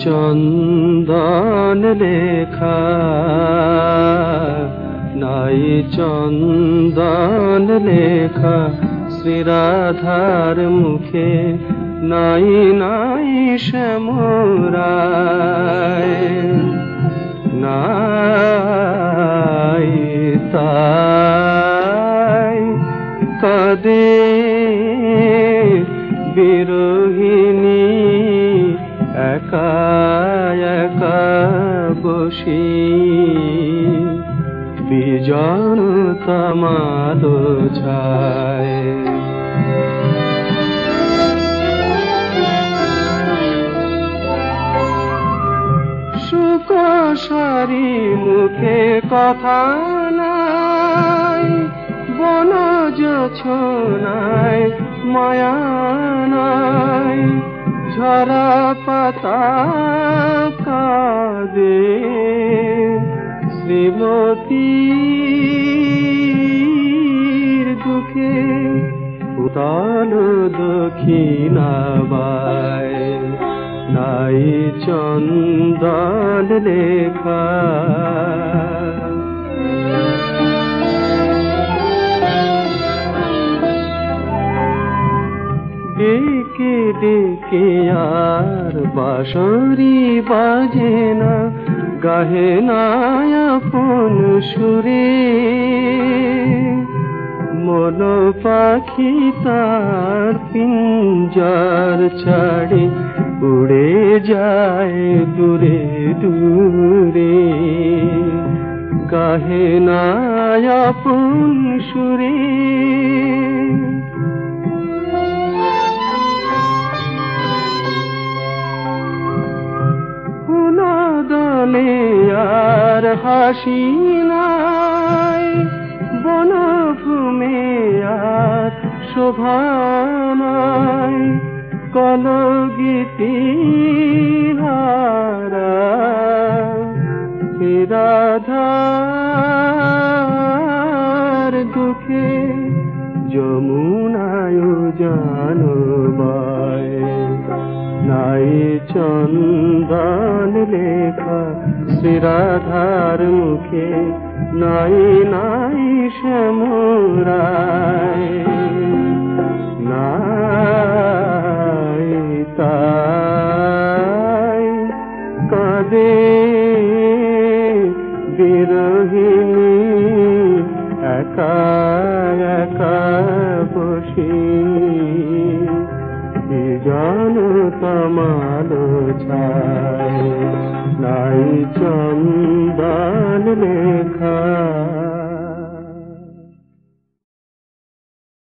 চন্দন লেখা নাই চন্দন লেখা শ্রীরাধার মুখে নাই নাই শ্যামরায়। নাই তাই কদে বিরোহিণী একা একা বসি। বিজন তমালো ছায়। সুকসারি মুখে কথা নাই বনজ ছোনায় মায়া নাই। ঝরা পাতা কাদে শ্রীমতীর দুঃখে উতাল দক্ষিণাবায়। নাই চন্দন লেখা। ডেকে ডেকে আর বাঁশরি বাজে না, গাহে না সুরে। মন পাখি তার পিঞ্জার ছাড়ে, উড়ে যায় দূরে দূরে। গাহে না সুরে। দলে আর হাসি নাই। বনভূমে আর শোভা হারা রাধার দুঃখে যমুনায় জানবায় নাই চন্দন লেখা শ্রীরাধার মুখে, নাই নাই শ্যামরায়। নাই তাই কাদে বিরহিণী, একা একা বসি। জন कमाल छाय नाई चंदन लेखा